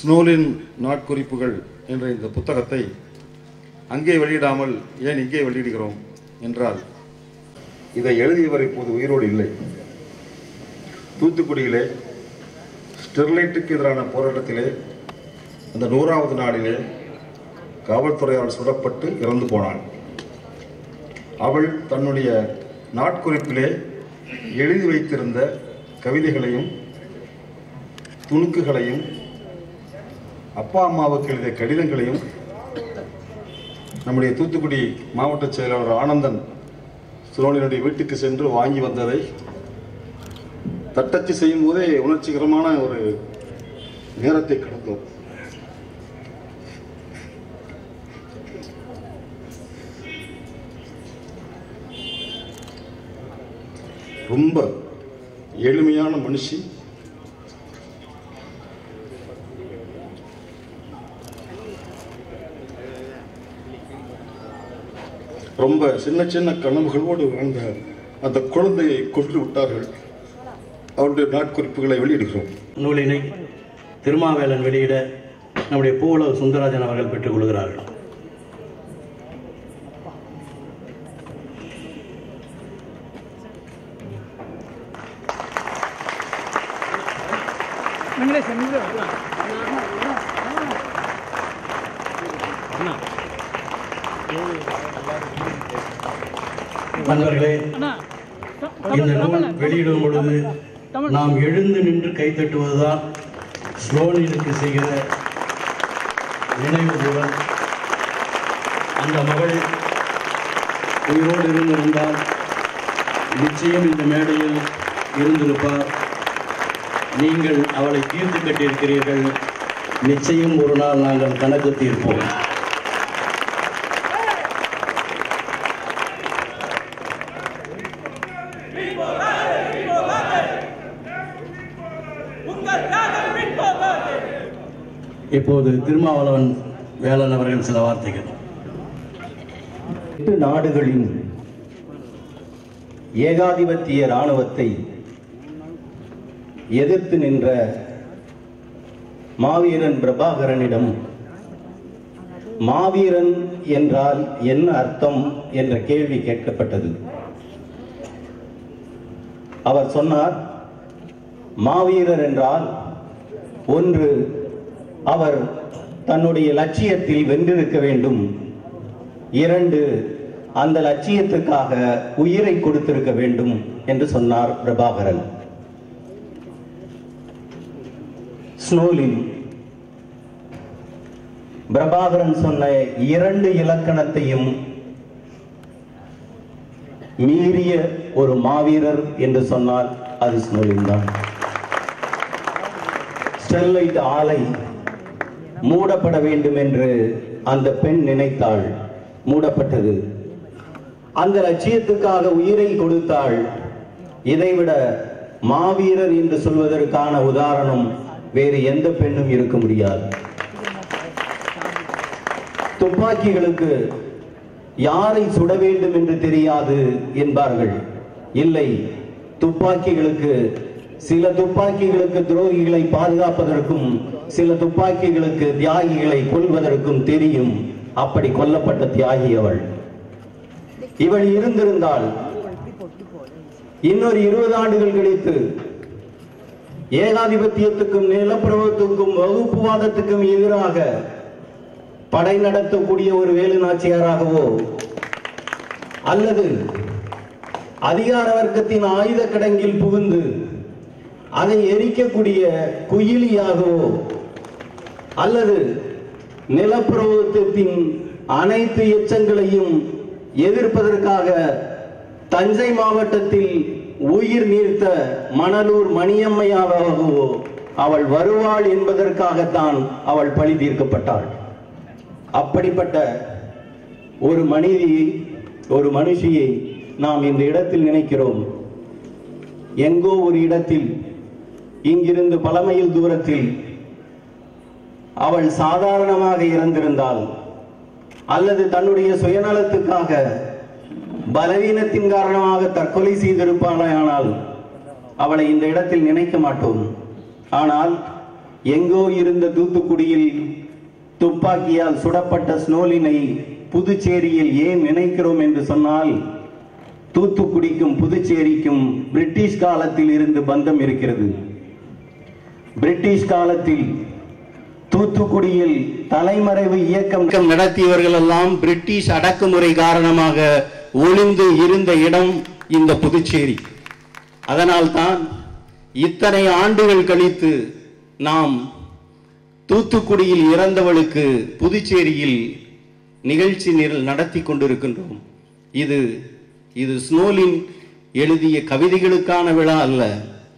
ஸ்னோலின் நாட்குறிப்புகள் என்ற இந்த புத்தகத்தை அங்கே வெளியிடாமல் ஏன் இங்கே வெளியிடுகிறோம் என்றால் இதை எழுதியவர் இப்போது உயிரோடு இல்லை. தூத்துக்குடியிலே ஸ்டெர்லைட்டுக்கு எதிரான போராட்டத்திலே அந்த நூறாவது நாளிலே காவல்துறையால் சுடப்பட்டு இறந்து போனாள். அவள் தன்னுடைய நாட்குறிப்பிலே எழுதி வைத்திருந்த கவிதைகளையும் துணுக்குகளையும் அப்பா அம்மாவுக்கு எழுதிய கடிதங்களையும் நம்முடைய தூத்துக்குடி மாவட்ட செயலாளர் ஆனந்தன் சுரோனினுடைய வீட்டுக்கு சென்று வாங்கி வந்ததை தட்டச்சு செய்யும் போதே உணர்ச்சிகரமான ஒரு நேரத்தை கடந்தோம். ரொம்ப எளிமையான மனுஷி. ரொம்ப சின்ன சின்ன கனவுகளோடு வாழ்ந்த அந்த குழந்தையை கொன்று விட்டார்கள். அவருடைய நாட்குறிப்புகளை வெளியிடுகிறோம். நூலினை திருமாவேலன் வெளியிட நம்முடைய பூவுலக சுந்தரராஜன் அவர்கள் பெற்றுக் கொள்கிறார்கள். நீங்களே சார் நீங்களே நண்பர்களே இந்த நூல் வெளியிடும் பொழுது நாம் எழுந்து நின்று கைத்தட்டுவதுதான் ஸ்லோனினுக்கு செய்கிற நினைவுகூறல் அந்த மகள் உயிரோடு இருந்திருந்தால் நிச்சயம் இந்த மேடையில் இருந்திருப்பார். நீங்கள் அவளை தீர்த்து கட்டியிருக்கிறீர்கள். நிச்சயம் ஒரு நாள் நாங்கள் கணக்கு தீர்ப்போம். இப்போது திருமாவளவன் வேளாண் அவர்கள் சில வார்த்தைகள். எட்டு நாடுகளின் ஏகாதிபத்திய இராணுவத்தை எதிர்த்து நின்ற மாவீரன் பிரபாகரனிடம் மாவீரன் என்றால் என்ன அர்த்தம் என்ற கேள்வி கேட்கப்பட்டது. அவர் சொன்னார் மாவீரர் என்றால் ஒன்று அவர் தன்னுடைய லட்சியத்தில் வென்றிருக்க வேண்டும். இரண்டு அந்த லட்சியத்துக்காக உயிரை கொடுத்திருக்க வேண்டும் என்று சொன்னார் பிரபாகரன். ஸ்னோலின். பிரபாகரன் சொன்ன இரண்டு இலக்கணத்தையும் மீறிய ஒரு மாவீரர் என்று சொன்னால் அது ஸ்னோலின் தான். ஸ்டெர்லைட் ஆலை மூடப்பட வேண்டும் என்று அந்த பெண் நினைத்தாள். மூடப்பட்டது. அந்த லட்சியத்துக்காக உயிரை கொடுத்தாள். இதைவிட மாவீரர் என்று சொல்வதற்கான உதாரணம் வேறு எந்த பெண்ணும் இருக்க முடியாது. துப்பாக்கிகளுக்கு யாரை சுட வேண்டும் என்று தெரியாது என்பார்கள். இல்லை துப்பாக்கிகளுக்கு சில துப்பாக்கிகளுக்கு துரோகிகளை பாதுகாப்பதற்கும் சில துப்பாக்கிகளுக்கு தியாகிகளை கொல்வதற்கும் தெரியும். அப்படி கொல்லப்பட்ட தியாகி அவள். இவள் இருந்திருந்தால் இன்னொரு இருபது ஆண்டுகள் கழித்து ஏகாதிபத்தியத்துக்கும் நிலப்பிரபுத்துக்கும் வகுப்புவாதத்துக்கும் எதிராக படை நடத்தக்கூடிய ஒரு வேலு நாச்சியாராகவோ அல்லது அதிகார வர்க்கத்தின் ஆயுத கிடங்கில் புகுந்து அதை எரிக்கக்கூடிய குயிலியாகவோ அல்லது நிலப்பிரபுத்தின் அனைத்து எச்சங்களையும் எதிர்ப்பதற்காக தஞ்சை மாவட்டத்தில் உயிர் நீர்த்த மணலூர் மணியம்மையாகவோ அவள் வருவாள் என்பதற்காகத்தான் அவள் பழி தீர்க்கப்பட்டாள். அப்படிப்பட்ட ஒரு மனிதியை ஒரு மனுஷியை நாம் இந்த இடத்தில் நினைக்கிறோம். எங்கோ ஒரு இடத்தில் இங்கிருந்து பல மைல் தூரத்தில் அவள் சாதாரணமாக இறந்திருந்தால் அல்லது தன்னுடைய சுயநலத்துக்காக பலவீனத்தின் காரணமாக தற்கொலை செய்திருப்பானால் அவளை இந்த இடத்தில் நினைக்க மாட்டோம். ஆனால் எங்கோ இருந்த தூத்துக்குடியில் துப்பாக்கியால் சுடப்பட்ட ஸ்னோலினை புதுச்சேரியில் ஏன் நினைக்கிறோம் என்று சொன்னால் தூத்துக்குடிக்கும் புதுச்சேரிக்கும் பிரிட்டிஷ் காலத்தில் இருந்து பந்தம் இருக்கிறது. பிரிட்டிஷ் காலத்தில் தூத்துக்குடியில் தலைமறைவு இயக்கம் நடத்தியவர்கள் எல்லாம் பிரிட்டிஷ் அடக்குமுறை காரணமாக ஒளிந்து இருந்த இடம் இந்த புதுச்சேரி. அதனால்தான் இத்தனை ஆண்டுகள் கழித்து நாம் தூத்துக்குடியில் இறந்தவளுக்கு புதுச்சேரியில் நிகழ்ச்சி நிரல் நடத்தி கொண்டிருக்கின்றோம். இது இது ஸ்னோலின் எழுதிய கவிதைகளுக்கான விழா அல்ல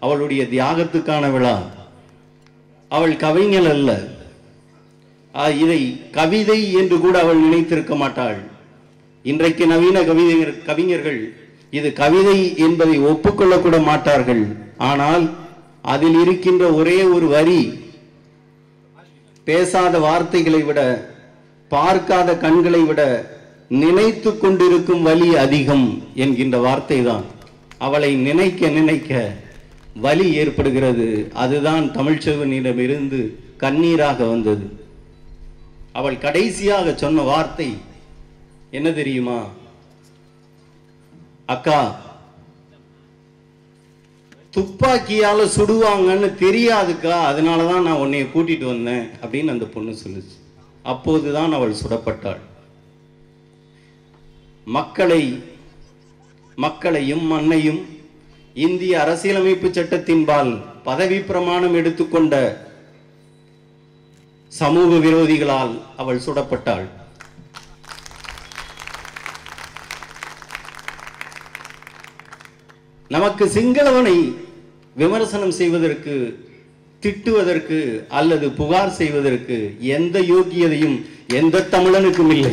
அவளுடைய தியாகத்துக்கான விழா. அவள் கவிஞன் அல்ல. இதை கவிதை என்று கூட அவள் நினைத்திருக்க மாட்டாள். இன்றைக்கு நவீன கவிதைஞர் கவிஞர்கள் இது கவிதை என்பதை ஒப்புக்கொள்ளக்கூட மாட்டார்கள். ஆனால் அதில் இருக்கின்ற ஒரே ஒரு வரி பேசாத வார்த்தைகளை விட பார்க்காத கண்களை விட நினைத்து கொண்டிருக்கும் வலி அதிகம் என்கின்ற வார்த்தை தான் அவளை நினைக்க நினைக்க வலி ஏற்படுகிறது. அதுதான் தமிழ்ச்செல்வனிடமிருந்து கண்ணீராக வந்தது. அவள் கடைசியாக சொன்ன வார்த்தை என்ன தெரியுமா? அக்கா துப்பாக்கியால சுடுவாங்கன்னு தெரியாதுக்கா அதனாலதான் நான் உன்னைய கூட்டிட்டு வந்தேன் அப்படின்னு அந்த பொண்ணு சொல்லுச்சு. அப்போதுதான் அவள் சுடப்பட்டாள். மக்களை மக்களையும் மண்ணையும் இந்திய அரசியலமைப்பு சட்டத்தின்பால் பதவி பிரமாணம் எடுத்துக்கொண்ட சமூக விரோதிகளால் அவள் சுடப்பட்டாள். நமக்கு சிங்களவனை விமர்சனம் செய்வதற்கு திட்டுவதற்கு அல்லது புகார் செய்வதற்கு எந்த யோக்கியதையும் எந்த தமிழனுக்கும் இல்லை.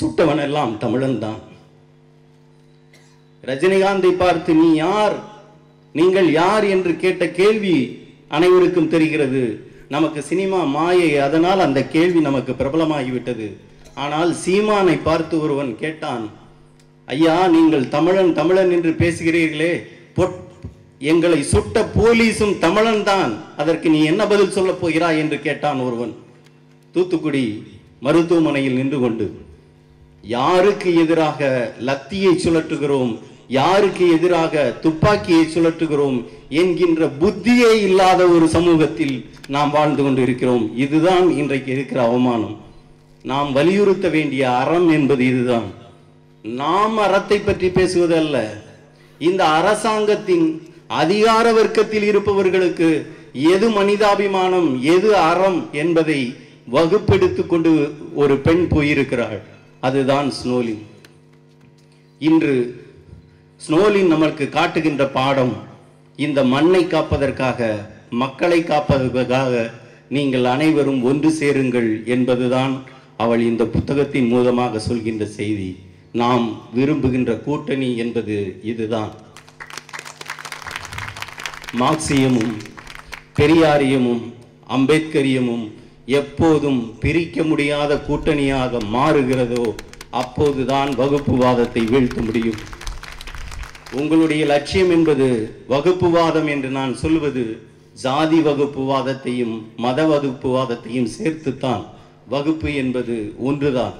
சுட்டவன் எல்லாம் தமிழன் தான் ரஜினிகாந்தை பார்த்து நீ யார்? நீங்கள் யார் என்று கேட்ட கேள்வி அனைவருக்கும் தெரிகிறது. நமக்கு சினிமா மாயை. அதனால் அந்த கேள்வி நமக்கு பிரபலமாகிவிட்டது. ஆனால் சீமானை பார்த்து ஒருவன் கேட்டான் ஐயா நீங்கள் தமிழன் தமிழன் என்று பேசுகிறீர்களே. பொட் எங்களை சுட்ட போலீஸும் தமிழன் தான். அதற்கு நீ என்ன பதில் சொல்லப் போகிறாய்? என்று கேட்டான் ஒருவன். தூத்துக்குடி மருத்துவமனையில் நின்று கொண்டு யாருக்கு எதிராக லத்தியை சுழற்றுகிறோம்? யாருக்கு எதிராக துப்பாக்கியை சுழற்றுகிறோம்? என்கின்ற புத்தியே இல்லாத ஒரு சமூகத்தில் நாம் வாழ்ந்து கொண்டு இருக்கிறோம் இதுதான் இன்றைக்கு இருக்கிற அவமானம். நாம் வலியுறுத்த வேண்டிய அறம் என்பது இதுதான். நாம் அறத்தை பற்றி பேசுவதல்ல இந்த அரசாங்கத்தின் அதிகார வர்க்கத்தில் இருப்பவர்களுக்கு எது மனிதாபிமானம் எது அறம் என்பதை வகுப்பெடுத்து கொண்டு ஒரு பெண் போயிருக்கிறாள். அதுதான் ஸ்னோலின் இன்று ஸ்னோலின் நமக்கு காட்டுகின்ற பாடம் இந்த மண்ணை காப்பதற்காக மக்களை காப்பதற்காக நீங்கள் அனைவரும் ஒன்று சேருங்கள் என்பதுதான் அவள் இந்த புத்தகத்தின் மூலமாக சொல்கின்ற செய்தி. நாம் விரும்புகின்ற கூட்டணி என்பது இதுதான். மார்க்சியமும் பெரியாரியமும் அம்பேத்கரியமும் எப்போதும் பிரிக்க முடியாத கூட்டணியாக மாறுகிறதோ அப்போதுதான் வகுப்புவாதத்தை வீழ்த்த முடியும். உங்களுடைய லட்சியம் என்பது வகுப்புவாதம் என்று நான் சொல்வது ஜாதி வகுப்புவாதத்தையும் மத வகுப்புவாதத்தையும் சேர்த்துத்தான். வகுப்பு என்பது ஒன்றுதான்.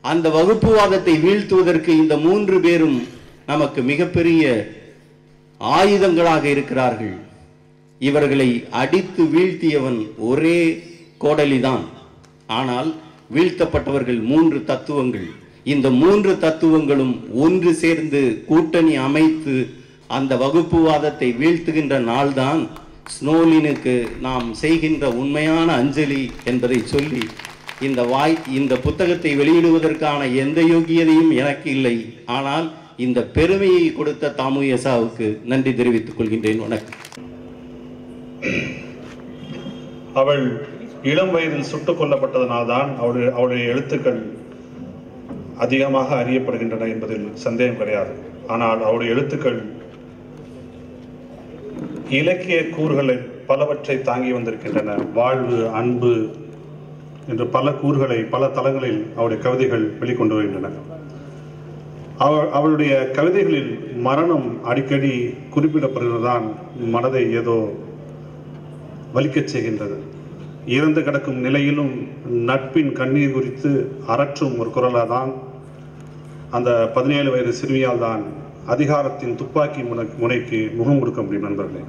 அந்த வகுப்புவாதத்தை வீழ்த்துவதற்கு இந்த மூன்று பேரும் நமக்கு மிகப்பெரிய ஆயுதங்களாக இருக்கிறார்கள். இவர்களை அடித்து வீழ்த்தியவன் ஒரே கோடலிதான். ஆனால் வீழ்த்தப்பட்டவர்கள் மூன்று தத்துவங்கள். இந்த மூன்று தத்துவங்களும் ஒன்று சேர்ந்து கூட்டணி அமைத்து அந்த வகுப்புவாதத்தை வீழ்த்துகின்ற நாள்தான் ஸ்னோலினுக்கு நாம் செய்கின்ற உண்மையான அஞ்சலி என்பதை சொல்லி இந்த வாய் இந்த புத்தகத்தை வெளியிடுவதற்கான எந்த யோகியதையும் எனக்கு இல்லை. ஆனால் இந்த பெருமையை கொடுத்த தாமுயசாவுக்கு நன்றி தெரிவித்துக் கொள்கின்றேன். வணக்கம். அவள் இளம் வயதில் சுட்டுக் கொல்லப்பட்டதனால்தான் அவளுடைய அவளுடைய எழுத்துக்கள் அதிகமாக அறியப்படுகின்றன என்பதில் சந்தேகம் கிடையாது. ஆனால் அவருடைய எழுத்துக்கள் இலக்கிய கூறுகளை பலவற்றை தாங்கி வந்திருக்கின்றன. வாழ்வு அன்பு என்று பல கூறுகளை பல தளங்களில் அவருடைய கவிதைகள் வெளிக்கொண்டு வருகின்றன. அவள் அவளுடைய கவிதைகளில் மரணம் அடிக்கடி குறிப்பிடப்படுகிறதுதான் மனதை ஏதோ வலிக்கச் செய்கின்றது. இறந்து கிடக்கும் நிலையிலும் நட்பின் கண்ணீர் குறித்து அரற்றும் ஒரு குரலாக தான் அந்த பதினேழு வயது சிறுமியால் தான் அதிகாரத்தின் துப்பாக்கி முனை முனைக்கு முகம் கொடுக்க முடியும் நண்பர்களே.